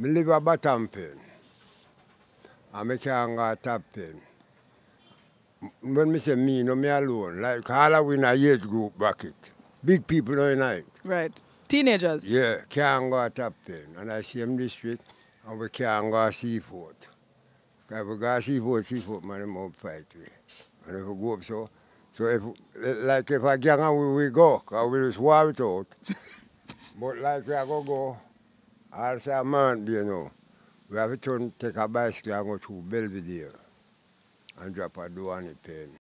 Me live a bottom pen. And me can't go top. When me say me, no me alone. Like all of we in a age group bracket. Big people know in it. Right. Teenagers. Yeah, go top. And I see them district and we go seafood. Because if we go seafood, seafood man them out fight we. And if we go up so, so if like if I gang we, we go, cause we just war it out. but like we are go go, also a man you know, we have to take a bicycle and go through Belvedere and drop a door on the.